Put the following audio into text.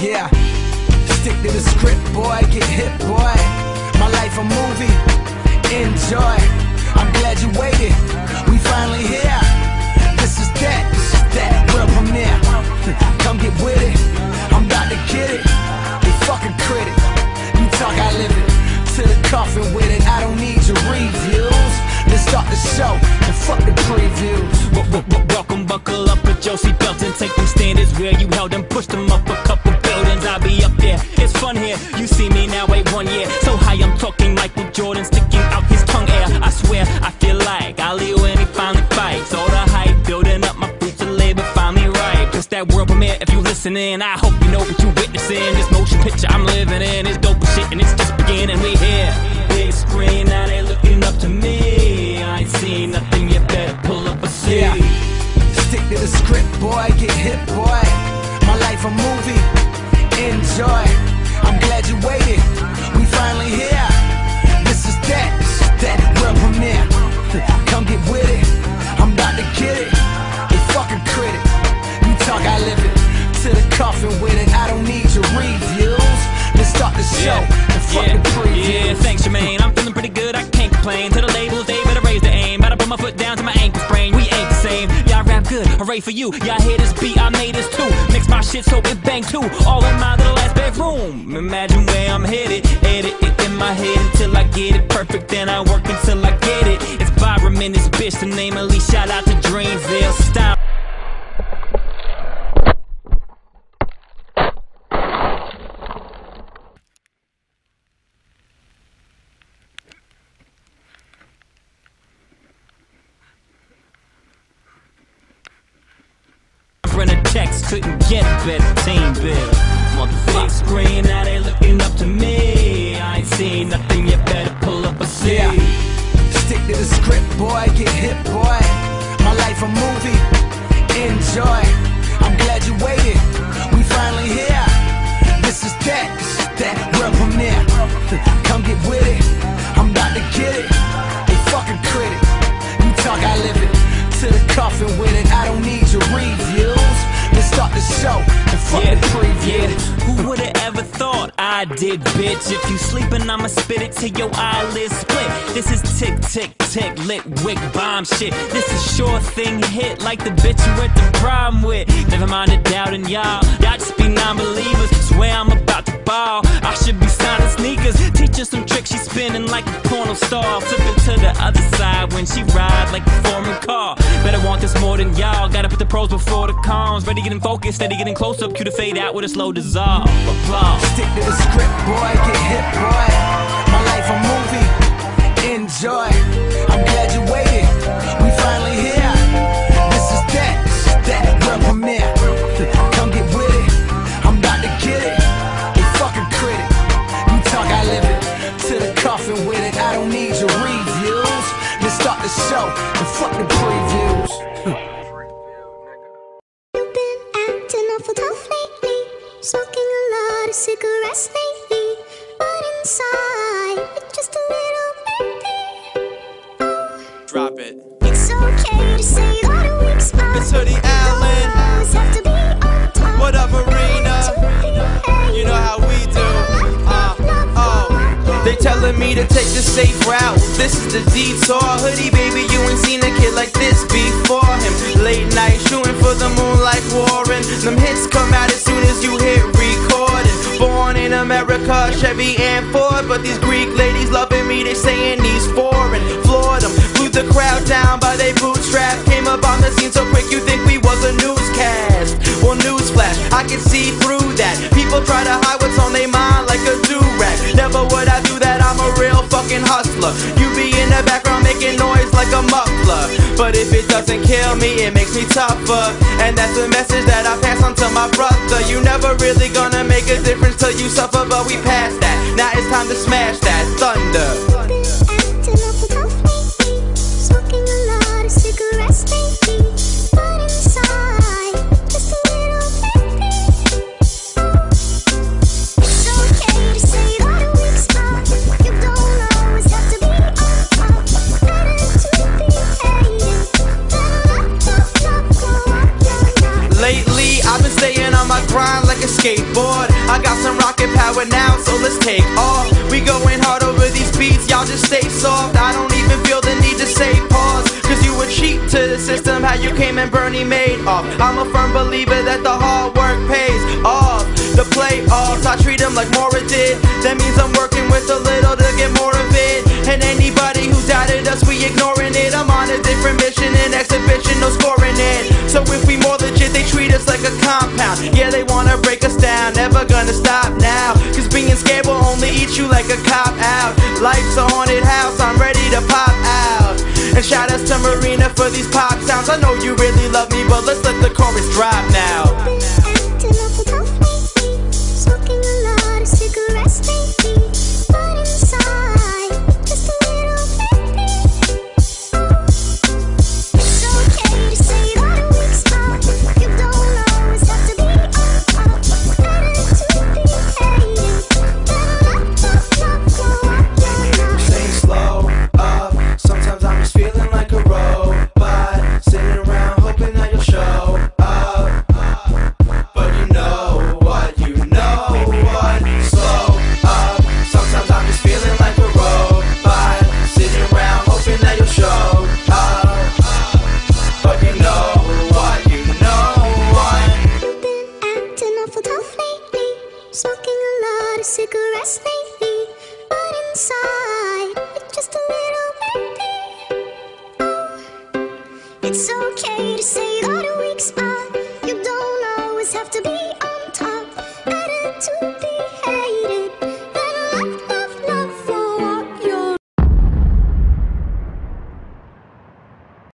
Yeah, stick to the script, boy, get hit, boy. My life a movie, enjoy. I'm glad you waited, we finally here. This is that, this is that world premiere. Come get with it, I'm about to get it. They fucking critic, you talk, I live it. To the coffin with it, I don't need your reviews. Let's start the show and fuck the previews. W- w- Welcome, buckle up with your seatbelts and take them standards where you held them, push them up a couple It's fun here. You see me now, wait one year. So high, I'm talking Michael Jordan, sticking out his tongue air. I swear, I feel like Ali when he finally fights. All the hype building up my future labor finally right. It's that world premiere. If you listening, I hope you know what you're witnessing. This motion picture I'm living in is dope as shit, and it's just beginning. We here, big screen, now they looking up to me. I ain't seen nothing yet. Better pull up a seat. Yeah. Stick to the script, boy, get hit, boy. My life a movie, enjoy. Show yeah, yeah, thanks, Jermaine. I'm feeling pretty good, I can't complain. To the labels, they better raise the aim. Better put my foot down to my ankle sprain. We ain't the same. Y'all rap good, hooray for you. Y'all hear this beat, I made this too. Mix my shit so it bang too. All in my little ass bedroom. Imagine where I'm headed. Edit it in my head until I get it perfect. Then I work until I get it. It's Byram in this bitch. The name at least shout out to Dreamville. Style. Text, couldn't get better team bill. Motherfucker screen, now they looking up to me. I ain't seen nothing yet, better pull up a seat. Yeah. Stick to the script, boy, get hit, boy. My life a movie, enjoy. I'm glad you waited, we finally here. This is that, that world premiere. Come get with it, I'm about to get it. Did, bitch? If you sleeping, I'ma spit it till your eyelids split. This is tick, tick, tick, lit, wick, bomb shit. This is sure thing hit like the bitch you went the prom with. Never mind the doubting y'all. Y'all just be non-believers. Swear I'm about to ball. I should be signing sneakers. Teach her some tricks. She spinning like a porno star. Flipping to the other side when she ride like a foreign car. Better want this more than y'all. Gotta put the pros before the cons. Ready getting focused, steady getting close up. Cue to fade out with a slow dissolve. Applause. Stick to the script, boy. Cigarettes lately, but inside you're just a little baby. Drop it. It's okay to say you got a weak spot. It's Hoodie Allen. have to be on top. What up, Arena? You know how we do. Uh, oh. They telling me to take the safe route. This is the detour. Hoodie, baby, you ain't seen a kid like this before him. Late night shooting for the moonlight warring. Them hits come America, Chevy and Ford. But these Greek ladies loving me, they saying he's foreign. Floored them, blew the crowd down by they bootstraps. Came up on the scene so quick you think we was a newscast. Well, newsflash, I can see through that. People try to hide what's on their mind like a do-rag. Never would I do that, I'm a real fucking hustler. You be in the background making noise like a muffler. But if it doesn't kill me, it makes me tougher. And that's the message that I pass on to my brother. You never really gonna make a difference till you suffer, but we passed that. Now it's time to smash that thunder. Skateboard. I got some rocket power now, so let's take off. We going hard over these beats, y'all just stay soft. I don't even feel the need to say pause. Cause you were cheap to the system, how you came and Bernie Madoff. I'm a firm believer that the hard work pays off. The playoffs, I treat them like Mora did. That means I'm working with a little never gonna stop now. Cause being scared will only eat you like a cop out. Life's a haunted house, I'm ready to pop out. And shout outs to Marina for these pop sounds. I know you really love me, but let's let the chorus drop now.